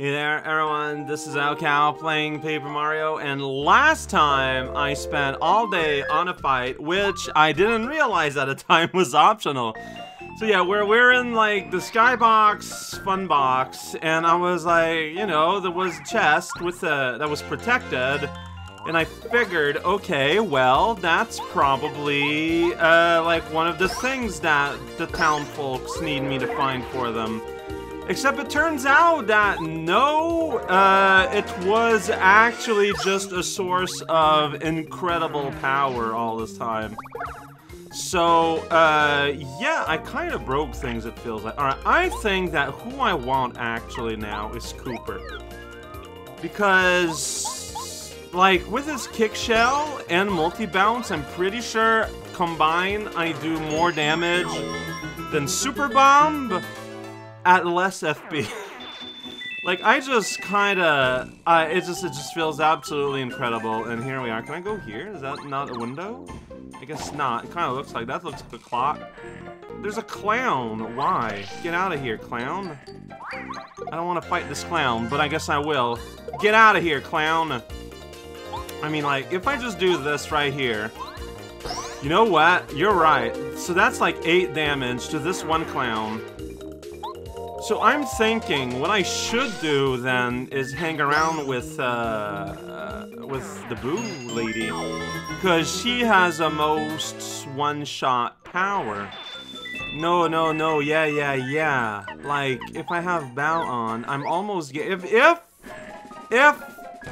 Hey there, everyone. This is raocow playing Paper Mario, and last time I spent all day on a fight, which I didn't realize at the time was optional. So yeah, we're we're in like the skybox fun box, and I was like, you know, there was a chest with a that was protected, and I figured, okay, well, that's probably uh, like one of the things that the town folks need me to find for them. Except it turns out that no, uh, it was actually just a source of incredible power all this time. So, uh, yeah, I kind of broke things, it feels like. Alright, I think that who I want actually now is Kooper. Because, like, with his kick shell and multi-bounce, I'm pretty sure combined I do more damage than Super Bomb, at less FP. like I just kind of, uh, it just it just feels absolutely incredible. And here we are. Can I go here? Is that not a window? I guess not. It kind of looks like that. Looks like a clock. There's a clown. Why? Get out of here, clown. I don't want to fight this clown, but I guess I will. Get out of here, clown. I mean, like, if I just do this right here, you know what? You're right. So that's like 8 damage to this one clown. So I'm thinking what I should do then is hang around with uh, uh, with the Boo lady because she has a most one-shot power. No, no, no, yeah, yeah, yeah. Like if I have Bow on, I'm almost if if if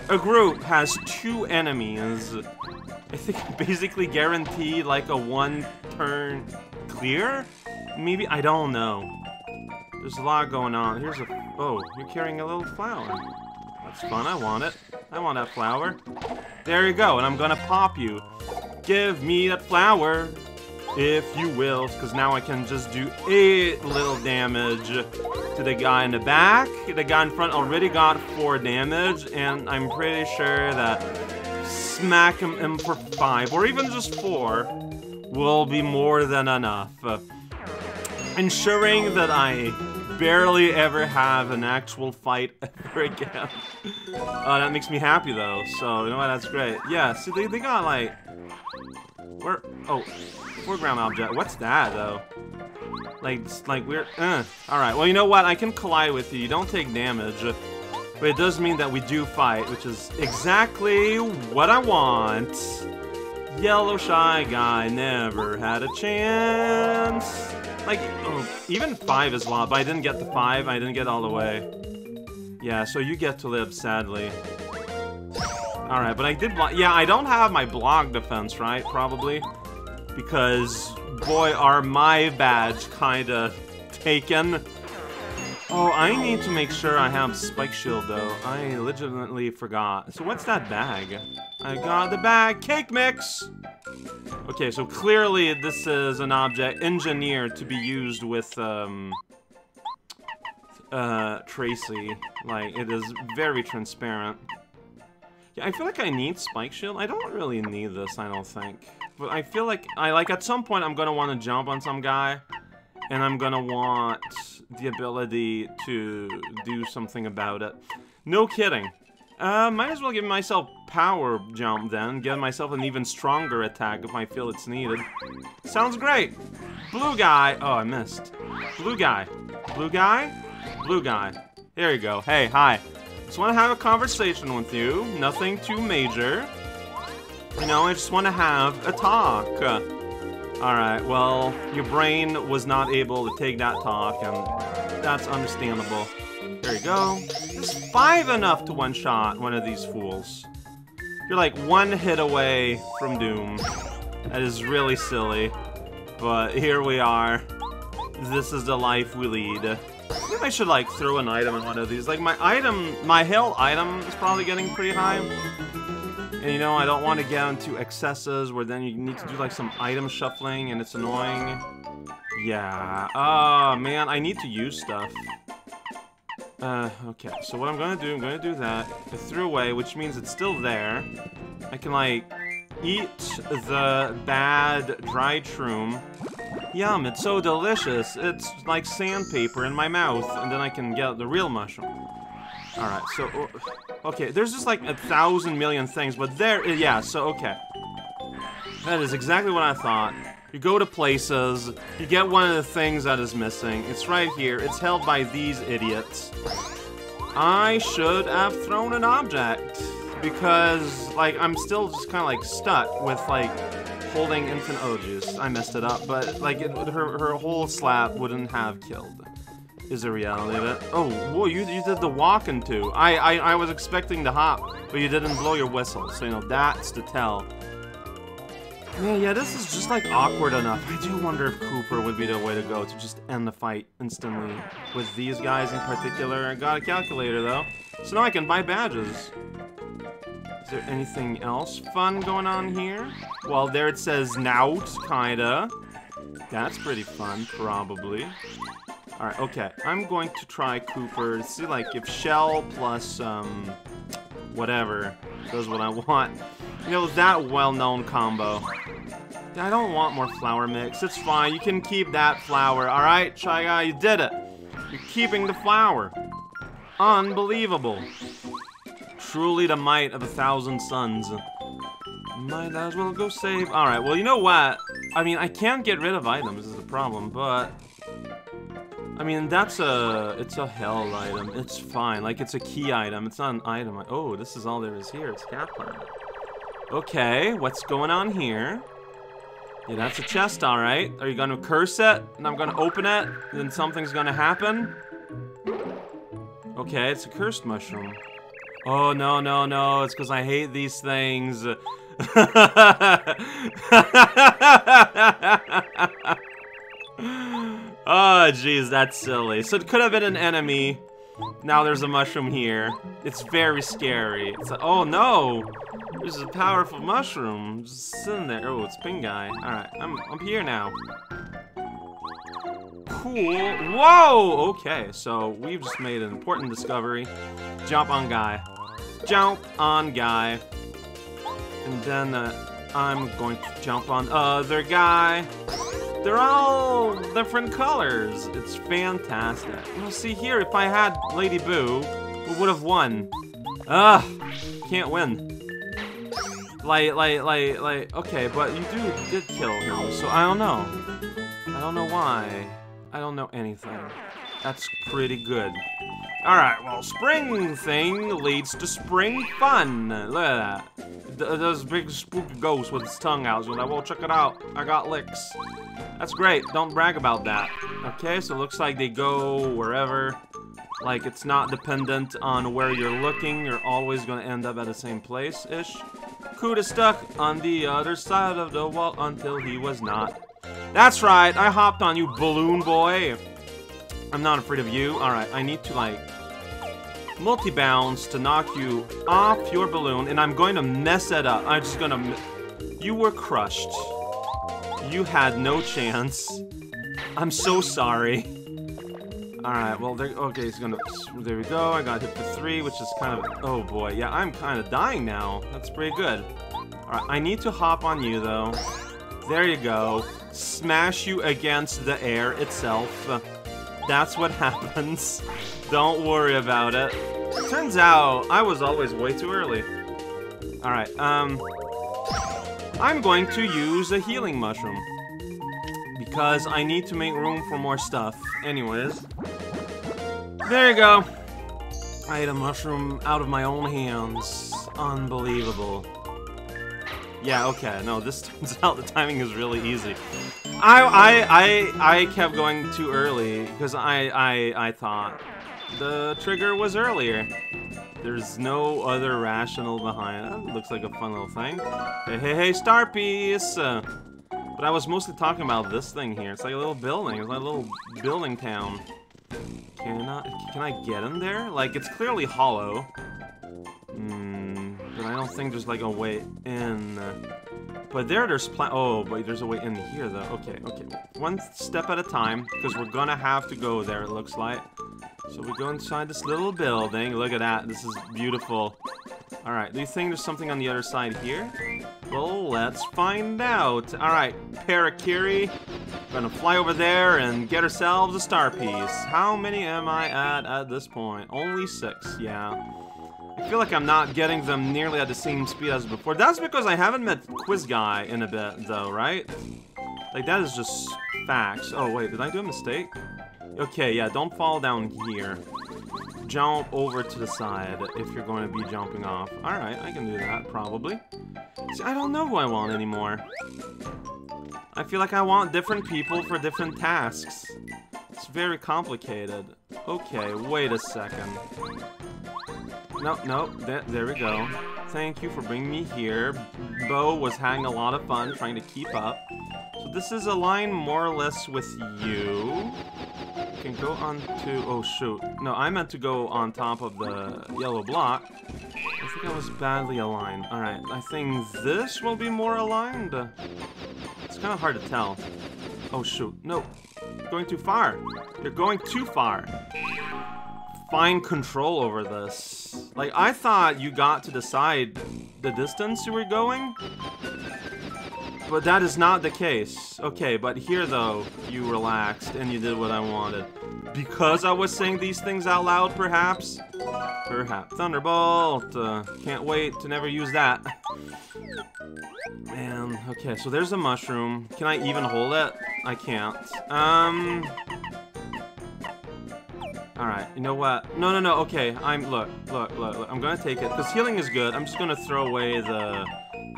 a group has two enemies, I think I basically guarantee like a one-turn clear. Maybe I don't know. There's a lot going on. Here's a... Oh, you're carrying a little flower. That's fun. I want it. I want that flower. There you go, and I'm gonna pop you. Give me that flower, if you will, because now I can just do 8 little damage to the guy in the back. The guy in front already got 4 damage, and I'm pretty sure that smack him, him for 5, or even just 4, will be more than enough. Ensuring that I barely ever have an actual fight ever again. Uh, that makes me happy though, so you know what, that's great. Yeah, see they, they got like... Where... Oh, foreground object. What's that though? Like, like we're... Uh. Alright, well you know what, I can collide with you, you don't take damage. But it does mean that we do fight, which is exactly what I want. Yellow Shy Guy never had a chance. Like, oh, even 5 is lot, but I didn't get the 5, I didn't get all the way. Yeah, so you get to live, sadly. Alright, but I did yeah, I don't have my block defense, right? Probably. Because, boy, are my badge kinda taken. Oh, I need to make sure I have Spike Shield, though. I legitimately forgot. So what's that bag? I got the bag! Cake mix! Okay, so clearly this is an object engineered to be used with, um, uh, Tracy. Like, it is very transparent. Yeah, I feel like I need Spike Shield. I don't really need this, I don't think. But I feel like, I like, at some point I'm gonna want to jump on some guy, and I'm gonna want the ability to do something about it. No kidding. Uh, might as well give myself power jump then, give myself an even stronger attack if I feel it's needed. Sounds great! Blue guy! Oh, I missed. Blue guy. Blue guy? Blue guy. There you go. Hey, hi. Just want to have a conversation with you. Nothing too major. You know, I just want to have a talk. Alright, well, your brain was not able to take that talk, and that's understandable. There you go. Is five enough to one-shot one of these fools? You're like one hit away from Doom. That is really silly. But here we are. This is the life we lead. Maybe I should like throw an item in one of these. Like my item, my hill item is probably getting pretty high. And you know, I don't want to get into excesses where then you need to do like some item shuffling and it's annoying. Yeah. Oh man, I need to use stuff. Uh, okay, so what I'm gonna do, I'm gonna do that. I threw away, which means it's still there. I can, like, eat the bad dried shroom. Yum, it's so delicious. It's like sandpaper in my mouth, and then I can get the real mushroom. Alright, so... Okay, there's just like a thousand million things, but there... Yeah, so okay. That is exactly what I thought. You go to places, you get one of the things that is missing. It's right here. It's held by these idiots. I should have thrown an object. Because, like, I'm still just kind of, like, stuck with, like, holding infant... Oh, jeez. I messed it up. But, like, it, her, her whole slap wouldn't have killed is the reality of it. Oh, whoa, you, you did the walking too. I, I, I was expecting to hop, but you didn't blow your whistle. So, you know, that's the tell. Yeah, yeah, this is just, like, awkward enough. I do wonder if Kooper would be the way to go to just end the fight instantly. With these guys in particular. I got a calculator, though. So now I can buy badges. Is there anything else fun going on here? Well, there it says Nout, kinda. That's pretty fun, probably. Alright, okay. I'm going to try Kooper to see, like, if Shell plus, um, whatever does what I want. You know, that well-known combo. I don't want more flour mix. It's fine. You can keep that flour, alright? Shy Guy, you did it. You're keeping the flour. Unbelievable. Truly the might of a thousand suns. Might as well go save. Alright, well, you know what? I mean, I can't get rid of items is the problem, but... I mean, that's a... It's a hell item. It's fine. Like, it's a key item. It's not an item. Oh, this is all there is here. It's Kaplan. Okay, what's going on here? Yeah, that's a chest, alright. Are you gonna curse it? And I'm gonna open it? Then something's gonna happen? Okay, it's a cursed mushroom. Oh, no, no, no. It's because I hate these things. oh, jeez, that's silly. So it could have been an enemy. Now there's a mushroom here. It's very scary. It's like, oh no! This is a powerful mushroom. Just sitting there. Oh, it's Pink Guy. Alright, I'm, I'm here now. Cool. Whoa! Okay, so we've just made an important discovery. Jump on guy. Jump on guy. And then uh, I'm going to jump on other guy. They're all different colors. It's fantastic. Well, see here, if I had Lady Boo, we would have won. Ugh, can't win. Like, like, like, like, okay, but you do did kill him, so I don't know. I don't know why. I don't know anything. That's pretty good. Alright, well, spring thing leads to spring fun. Look at that. Th those big spooky ghost with his tongue out. So like, well, check it out. I got licks. That's great. Don't brag about that. Okay, so it looks like they go wherever. Like, it's not dependent on where you're looking. You're always going to end up at the same place-ish. Kuda stuck on the other side of the wall until he was not. That's right. I hopped on you, balloon boy. I'm not afraid of you. Alright, I need to, like, multi-bounce to knock you off your balloon, and I'm going to mess it up. I'm just gonna... You were crushed. You had no chance. I'm so sorry. Alright, well, there, okay, he's gonna, there we go, I got hit for three, which is kind of, oh boy, yeah, I'm kind of dying now. That's pretty good. Alright, I need to hop on you, though. There you go. Smash you against the air itself. That's what happens. Don't worry about it. Turns out, I was always way too early. Alright, um... I'm going to use a healing mushroom. Because I need to make room for more stuff. Anyways. There you go. I ate a mushroom out of my own hands. Unbelievable. Yeah, okay, no, this turns out the timing is really easy. I I I I kept going too early because I I I thought the trigger was earlier. There's no other rational behind it. Looks like a fun little thing. Hey, hey, hey, star piece! Uh, but I was mostly talking about this thing here. It's like a little building. It's like a little building town. Can I, can I get in there? Like, it's clearly hollow. Hmm, don't think there's like a way in. But there, there's pla- Oh, but there's a way in here, though. Okay, okay. One step at a time, because we're gonna have to go there, it looks like. So we go inside this little building. Look at that. This is beautiful. Alright, do you think there's something on the other side here? Well, let's find out. Alright, Parakarry. gonna fly over there and get ourselves a star piece. How many am I at at this point? Only six, yeah. I feel like I'm not getting them nearly at the same speed as before. That's because I haven't met Quiz Guy in a bit, though, right? Like, that is just facts. Oh, wait, did I do a mistake? Okay, yeah, don't fall down here. Jump over to the side if you're going to be jumping off. Alright, I can do that, probably. See, I don't know who I want anymore. I feel like I want different people for different tasks. It's very complicated. Okay, wait a second. No, no, th there we go. Thank you for bringing me here. Bow was having a lot of fun trying to keep up. So this is a line more or less with you. You can go on to... Oh, shoot. No, I meant to go on top of the yellow block. I think I was badly aligned. Alright, I think this will be more aligned. It's kind of hard to tell. Oh, shoot. No. Going too far. You're going too far. Find control over this. Like, I thought you got to decide the distance you were going. But that is not the case. Okay, but here, though, you relaxed and you did what I wanted. Because I was saying these things out loud, perhaps? Perhaps. Thunderbolt! Uh, can't wait to never use that. Man, okay, so there's a mushroom. Can I even hold it? I can't. Um... Alright, you know what? No, no, no, okay, I'm, look, look, look, look. I'm gonna take it, because healing is good. I'm just gonna throw away the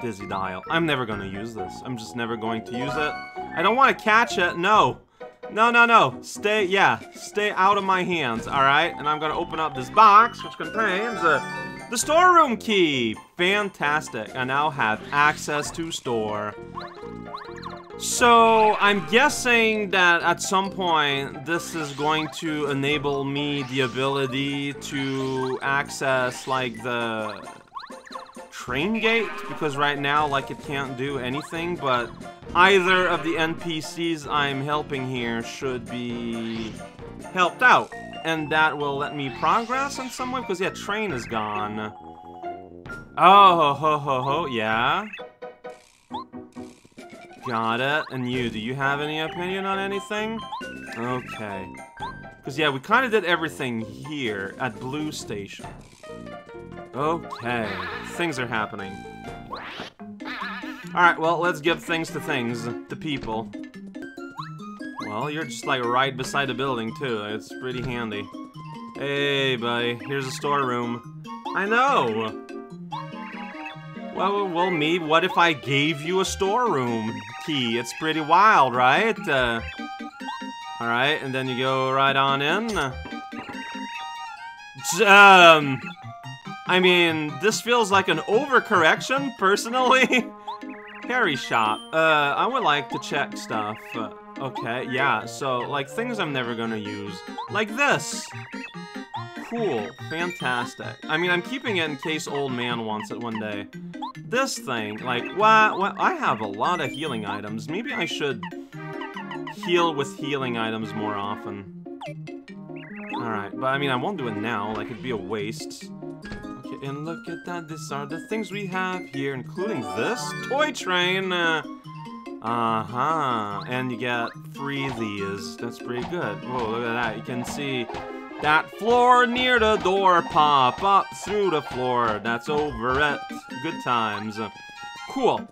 Dizzy Dial. I'm never gonna use this. I'm just never going to use it. I don't want to catch it, no. No, no, no. Stay, yeah, stay out of my hands, alright? And I'm gonna open up this box, which contains uh, the storeroom key. Fantastic. I now have access to store. So, I'm guessing that at some point, this is going to enable me the ability to access, like, the train gate, because right now, like, it can't do anything, but either of the NPCs I'm helping here should be helped out, and that will let me progress in some way, because, yeah, train is gone. Oh, ho, ho, ho, ho, yeah? Got it. And you, do you have any opinion on anything? Okay. Because, yeah, we kind of did everything here at Blue Station. Okay. Things are happening. Alright, well, let's give things to things. To people. Well, you're just, like, right beside the building, too. It's pretty handy. Hey, buddy. Here's a storeroom. I know! Well, well, me, what if I gave you a storeroom key? It's pretty wild, right? Uh, Alright, and then you go right on in. Um, I mean, this feels like an overcorrection, personally. Harry shop. Uh, I would like to check stuff. Uh, okay, yeah, so, like, things I'm never gonna use. Like this! Cool. Fantastic. I mean, I'm keeping it in case old man wants it one day. This thing, like, what? What? I have a lot of healing items. Maybe I should heal with healing items more often. Alright, but I mean, I won't do it now. Like, it'd be a waste. Okay, and look at that. These are the things we have here, including this toy train. Uh, uh-huh. And you get free these. That's pretty good. Whoa, look at that. You can see that floor near the door pop up through the floor. That's over it. Good times. Cool.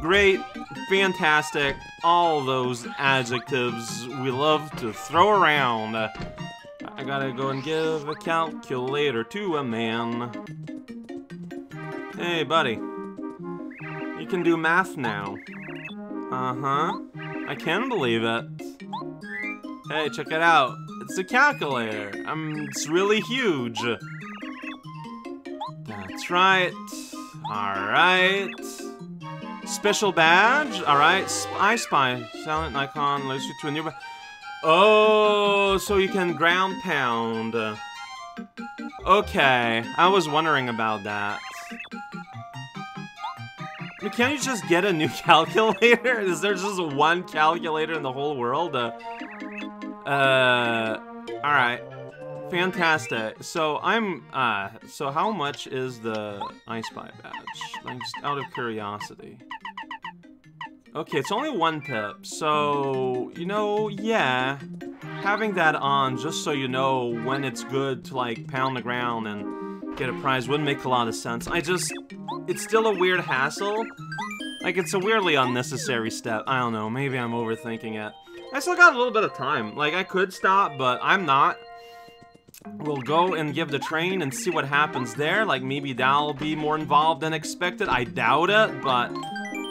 Great. Fantastic. All those adjectives we love to throw around. I gotta go and give a calculator to a man. Hey, buddy. You can do math now. Uh-huh. I can believe it. Hey, check it out. It's a calculator. Um, it's really huge. That's right. Alright. Special badge. Alright. I spy. Silent icon. Let's you to a nearby. Oh, so you can ground pound. Okay. I was wondering about that. Can't you just get a new calculator? Is there just one calculator in the whole world? Uh, uh, alright. Fantastic. So I'm, uh, so how much is the I Spy badge? Like, just out of curiosity. Okay, it's only one pip, so, you know, yeah. Having that on just so you know when it's good to, like, pound the ground and get a prize wouldn't make a lot of sense. I just, it's still a weird hassle. Like, it's a weirdly unnecessary step. I don't know, maybe I'm overthinking it. I still got a little bit of time. Like, I could stop, but I'm not. We'll go and give the train and see what happens there. Like, maybe that'll be more involved than expected. I doubt it, but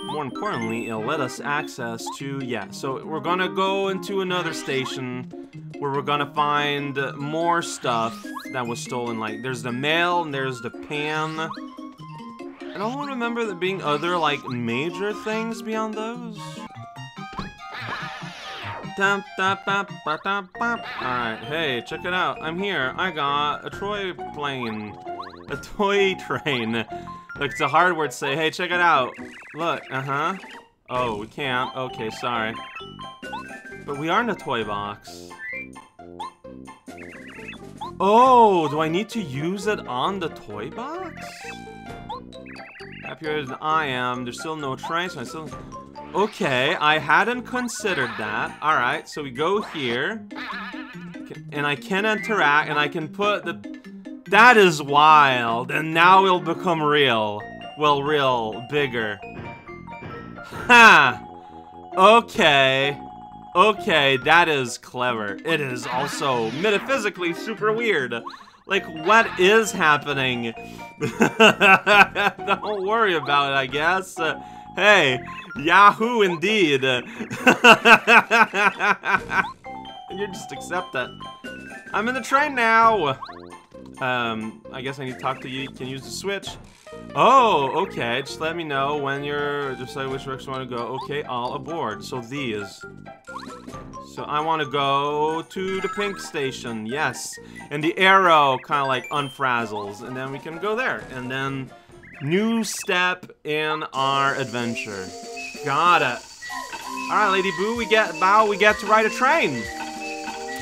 more importantly, it'll let us access to, yeah. So we're gonna go into another station where we're gonna find more stuff that was stolen. Like, there's the mail and there's the pan. I don't remember there being other, like, major things beyond those. Alright, hey, check it out. I'm here. I got a toy plane. A toy train. Like, it's a hard word to say. Hey, check it out. Look, uh-huh. Oh, we can't. Okay, sorry. But we are in a toy box. Oh, do I need to use it on the toy box? Happier than I am. There's still no train, so I still... Okay, I hadn't considered that. Alright, so we go here. And I can interact, and I can put the... That is wild, and now it'll become real. Well, real, bigger. Ha! Okay. Okay, that is clever. It is also metaphysically super weird. Like, what is happening? Don't worry about it, I guess. Uh, hey, Yahoo indeed. you just accept that. I'm in the train now. Um, I guess I need to talk to you. You can use the switch. Oh, okay. Just let me know when you're decide which direction you want to go. Okay, all aboard. So these. So I want to go to the pink station. Yes. And the arrow kind of like unfrazzles. And then we can go there. And then new step in our adventure. Got it. Alright, Lady Boo, we get bow, we get to ride a train.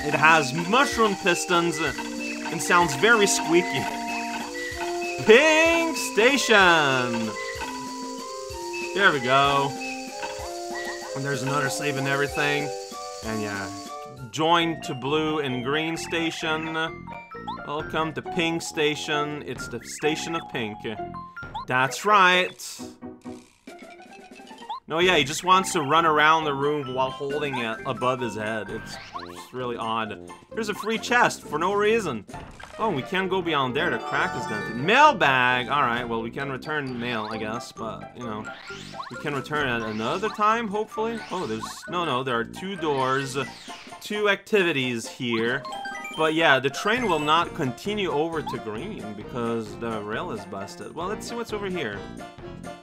It has mushroom pistons and sounds very squeaky. Pink Station! There we go. And there's another save and everything. And yeah, join to blue and green station. Welcome to pink station. It's the station of pink. That's right. No, yeah, he just wants to run around the room while holding it above his head. It's just really odd. Here's a free chest for no reason. Oh, we can't go beyond there. The crack is dented. Mailbag! Alright, well, we can return mail, I guess. But, you know, we can return it another time, hopefully. Oh, there's... No, no, there are two doors, two activities here. But yeah, the train will not continue over to green because the rail is busted. Well, let's see what's over here.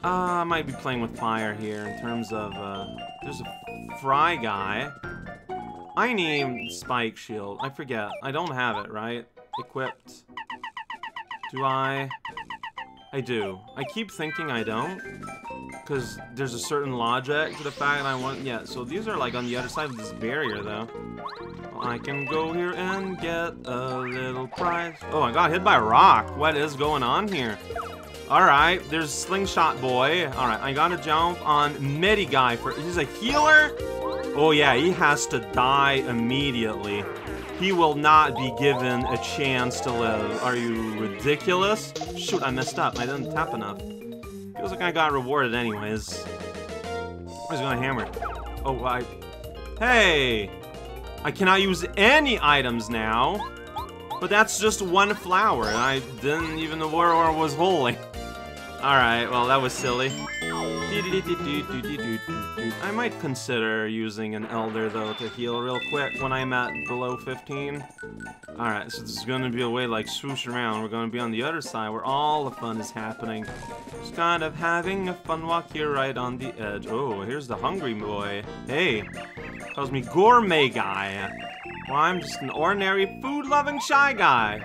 Uh, I might be playing with fire here in terms of, uh, there's a fry guy. I need spike shield. I forget. I don't have it, right? Equipped. Do I? I do. I keep thinking I don't. Because there's a certain logic to the fact that I want... Yeah, so these are like on the other side of this barrier, though. I can go here and get a little prize. Oh, I got hit by a rock. What is going on here? Alright, there's Slingshot Boy. Alright, I gotta jump on Medi Guy for- he's a healer? Oh yeah, he has to die immediately. He will not be given a chance to live. Are you ridiculous? Shoot, I messed up. I didn't tap enough. Feels like I got rewarded anyways. Where's gonna hammer? Oh, I... Hey! I cannot use any items now. But that's just one flower, and I didn't even know where it was holy. Alright, well that was silly. I might consider using an Elder, though, to heal real quick when I'm at below 15. Alright, so this is gonna be a way like swoosh around. We're gonna be on the other side where all the fun is happening. Just kind of having a fun walk here right on the edge. Oh, here's the hungry boy. Hey, calls me gourmet guy. Well, I'm just an ordinary food-loving shy guy.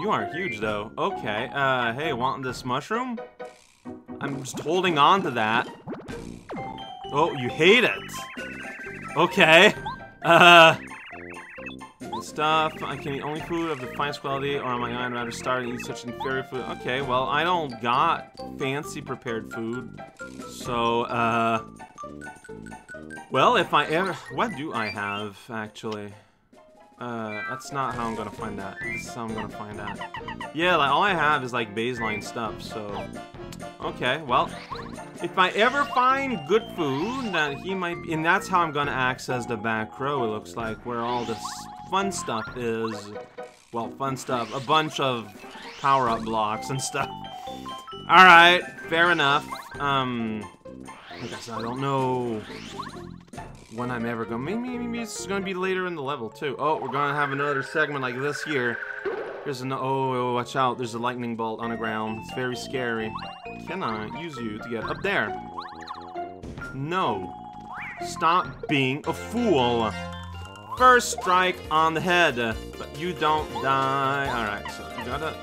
You aren't huge, though. Okay, uh, hey, want this mushroom? I'm just holding on to that. Oh, you hate it. Okay. Uh, stuff. I can eat only food of the finest quality, or am I I'd rather start and eat such inferior food? Okay, well, I don't got fancy prepared food. So, uh... Well, if I ever... What do I have, actually? Uh, that's not how I'm gonna find that. This is how I'm gonna find that. Yeah, like, all I have is, like, baseline stuff, so... Okay, well, if I ever find good food, then he might. And that's how I'm gonna access the back row, it looks like, where all this fun stuff is. Well, fun stuff. A bunch of power-up blocks and stuff. Alright, fair enough. Um... I guess I don't know when I'm ever going. Maybe, maybe it's going to be later in the level, too. Oh, we're going to have another segment like this here. There's an- oh, oh, watch out. There's a lightning bolt on the ground. It's very scary. Can I use you to get up there? No. Stop being a fool. First strike on the head, but you don't die. Alright, so you gotta...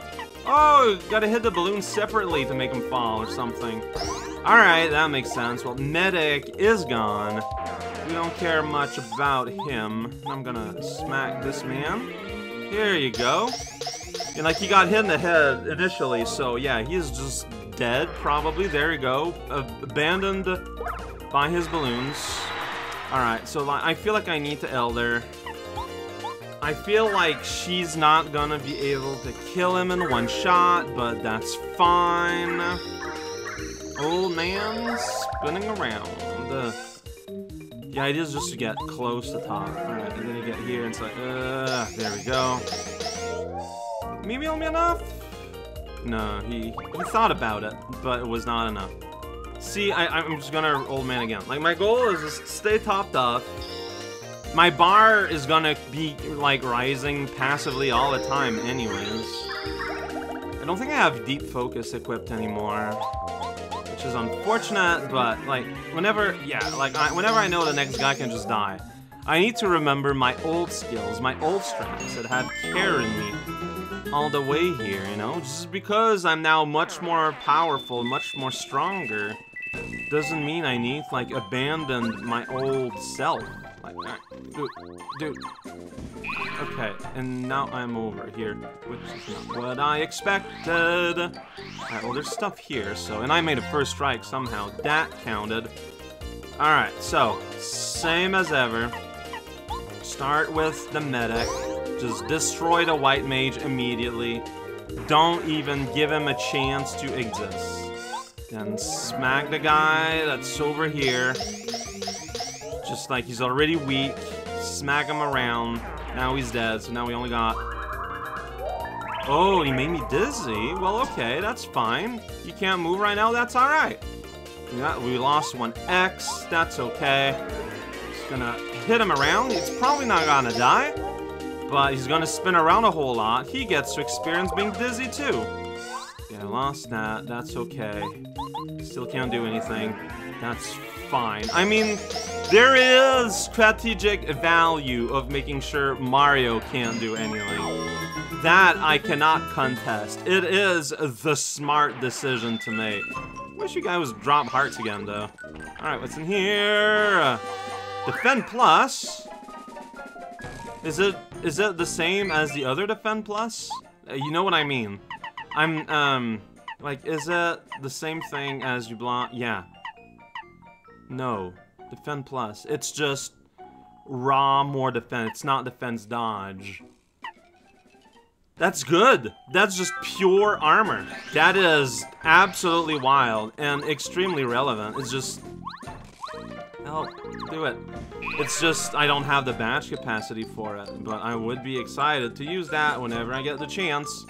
Oh, you gotta hit the balloon separately to make him fall or something. Alright, that makes sense. Well, Medic is gone. We don't care much about him. I'm gonna smack this man. Here you go. And like he got hit in the head initially, so yeah, he's just dead probably. There you go. Abandoned by his balloons. Alright, so I feel like I need to Elder. I feel like she's not gonna be able to kill him in one shot, but that's fine. Old man spinning around. The idea is just to get close to top. Alright, and then you get here and it's like, uh, there we go. Maybe it'll be enough? No, he, he thought about it, but it was not enough. See, I, I'm just gonna old man again. Like, my goal is just stay topped up. My bar is gonna be, like, rising passively all the time anyways. I don't think I have deep focus equipped anymore which is unfortunate, but, like, whenever, yeah, like, I, whenever I know the next guy can just die, I need to remember my old skills, my old strengths that have carried me all the way here, you know? Just because I'm now much more powerful, much more stronger, doesn't mean I need, like, abandon my old self. Dude, dude. Okay, and now I'm over here, which is not what I expected. Alright, well, there's stuff here, so, and I made a first strike somehow. That counted. Alright, so, same as ever. Start with the medic. Just destroy the white mage immediately. Don't even give him a chance to exist. Then smack the guy that's over here. Just like he's already weak. Smack him around. Now he's dead, so now we only got... Oh, he made me dizzy? Well, okay, that's fine. You can't move right now, that's alright. Yeah, we lost one X, that's okay. Just gonna hit him around. He's probably not gonna die, but he's gonna spin around a whole lot. He gets to experience being dizzy too. Yeah, lost that, that's okay. Still can't do anything. That's fine. I mean, there is strategic value of making sure Mario can't do anything. That I cannot contest. It is the smart decision to make. Wish you guys would drop hearts again, though. Alright, what's in here? Defend Plus? Is it is it the same as the other Defend Plus? Uh, you know what I mean. I'm, um, like, is it the same thing as you block? Yeah. No. Defend plus. It's just raw more defense. It's not defense dodge. That's good. That's just pure armor. That is absolutely wild and extremely relevant. It's just... Help. Do it. It's just, I don't have the batch capacity for it, but I would be excited to use that whenever I get the chance.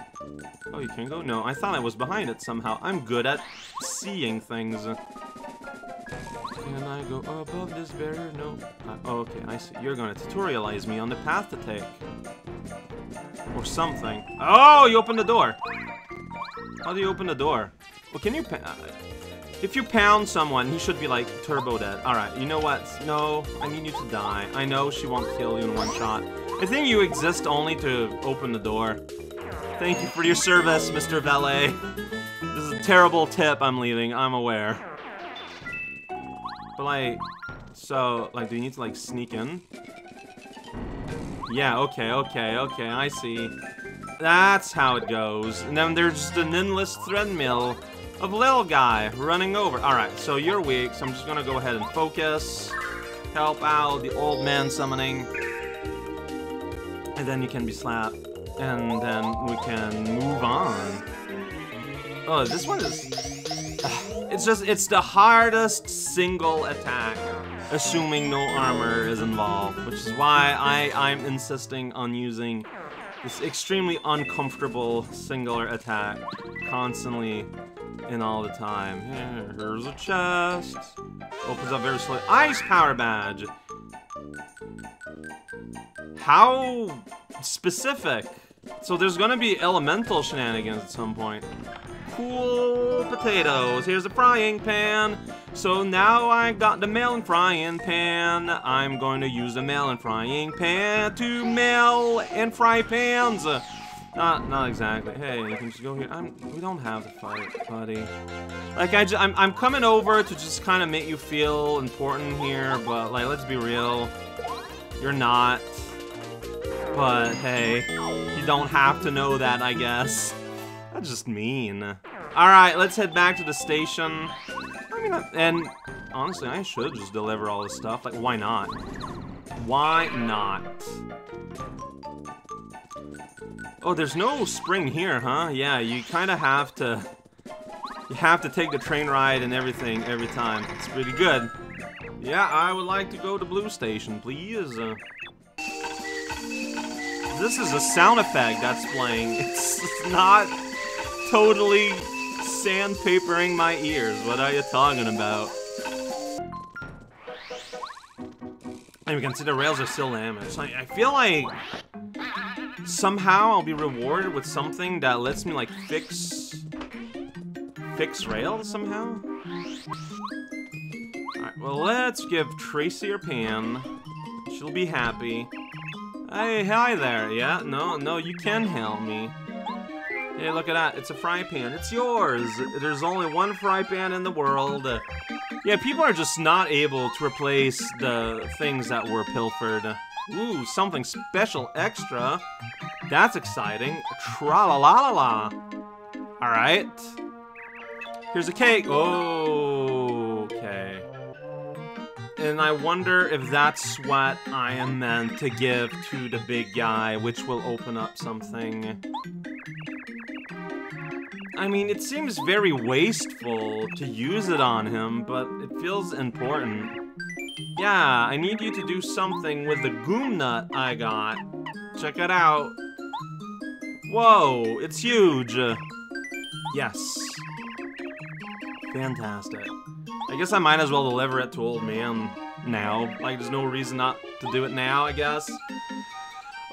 Oh, you can go? No, I thought I was behind it somehow. I'm good at seeing things. Can I go above this barrier? No. Uh, oh, okay, I see. You're gonna tutorialize me on the path to take. Or something. Oh, you opened the door! How do you open the door? Well, can you... Uh, if you pound someone, he should be like turbo dead. Alright, you know what? No, I need you to die. I know she won't kill you in one shot. I think you exist only to open the door. Thank you for your service, Mr. Valet. This is a terrible tip I'm leaving, I'm aware. But like, so, like, do you need to like sneak in? Yeah, okay, okay, okay, I see. That's how it goes. And then there's an endless treadmill of little guy running over. Alright, so you're weak, so I'm just gonna go ahead and focus. Help out the old man summoning. And then you can be slapped. And then we can move on. Oh, this one is... It's just, it's the hardest single attack, assuming no armor is involved, which is why I, I'm insisting on using this extremely uncomfortable singular attack constantly and all the time. Here, here's a chest. Opens up very slowly. Ice power badge. How specific? So there's gonna be elemental shenanigans at some point cool potatoes. Here's a frying pan. So now I got the melon frying pan. I'm going to use the melon frying pan to melt and fry pans. Not, not exactly. Hey, you can just go here. I'm, we don't have to fight, buddy. Like, I just, I'm, I'm coming over to just kind of make you feel important here, but, like, let's be real. You're not. But, hey, you don't have to know that, I guess. That's just mean. Alright, let's head back to the station. I mean, uh, and honestly, I should just deliver all this stuff. Like, why not? Why not? Oh, there's no spring here, huh? Yeah, you kind of have to... You have to take the train ride and everything every time. It's pretty good. Yeah, I would like to go to Blue Station, please. Uh, this is a sound effect that's playing. It's not totally sandpapering my ears. What are you talking about? And you can see the rails are still damaged. Like, I feel like somehow I'll be rewarded with something that lets me like fix fix rails somehow. Alright, well let's give Tracy her pan. She'll be happy. Hey, hi there. Yeah, no, no, you can help me. Hey, look at that. It's a fry pan. It's yours. There's only one fry pan in the world. Yeah, people are just not able to replace the things that were pilfered. Ooh, something special extra. That's exciting. Tra-la-la-la-la. Alright. Here's a cake. Oh, okay. And I wonder if that's what I am meant to give to the big guy, which will open up something. I mean, it seems very wasteful to use it on him, but it feels important. Yeah, I need you to do something with the goom nut I got. Check it out. Whoa, it's huge. Yes. Fantastic. I guess I might as well deliver it to old man now. Like, there's no reason not to do it now, I guess.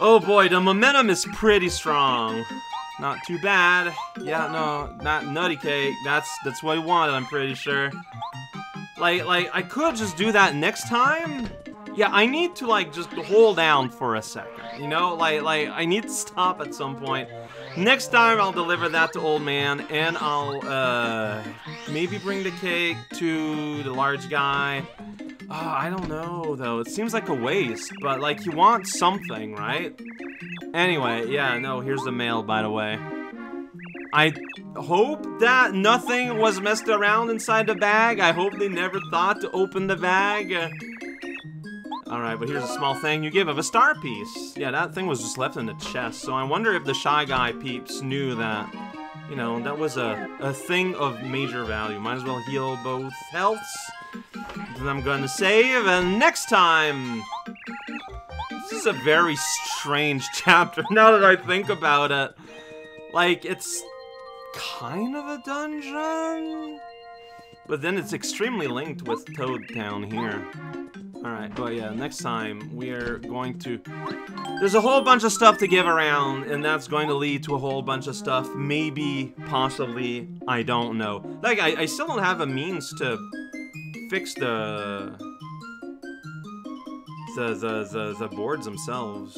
Oh boy, the momentum is pretty strong. Not too bad. Yeah, no, not nutty cake. That's that's what he wanted, I'm pretty sure. Like, like, I could just do that next time. Yeah, I need to, like, just hold down for a second. You know, like, like, I need to stop at some point. Next time, I'll deliver that to Old Man, and I'll, uh, maybe bring the cake to the large guy. Oh, I don't know, though. It seems like a waste, but, like, you want something, right? Anyway, yeah, no, here's the mail, by the way. I hope that nothing was messed around inside the bag. I hope they never thought to open the bag. Uh, Alright, but here's a small thing you give of a star piece. Yeah, that thing was just left in the chest, so I wonder if the Shy Guy peeps knew that, you know, that was a, a thing of major value. Might as well heal both healths. I'm gonna save, and next time... This is a very strange chapter, now that I think about it. Like, it's kind of a dungeon? But then it's extremely linked with Toad Town here. Alright, but yeah, next time we're going to... There's a whole bunch of stuff to give around, and that's going to lead to a whole bunch of stuff. Maybe, possibly, I don't know. Like, I, I still don't have a means to fix the... The, the, the, the boards themselves.